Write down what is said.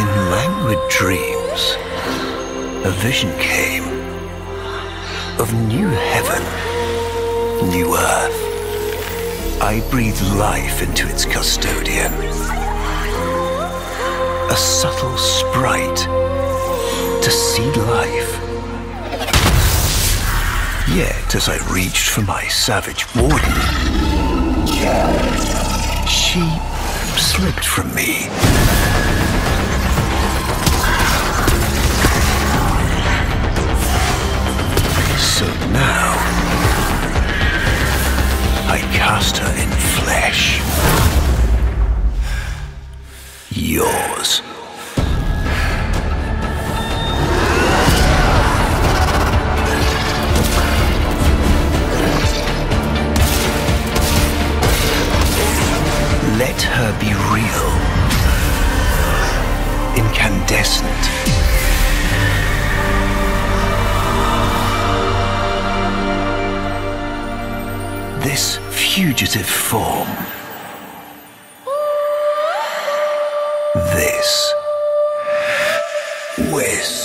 languid dreams, a vision came of new heaven, new earth. I breathed life into its custodian. A subtle sprite to seed life. Yet, as I reached for my savage warden, she slipped from me. In flesh. Yours. Let her be real. This fugitive form. This. Way.